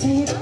See it.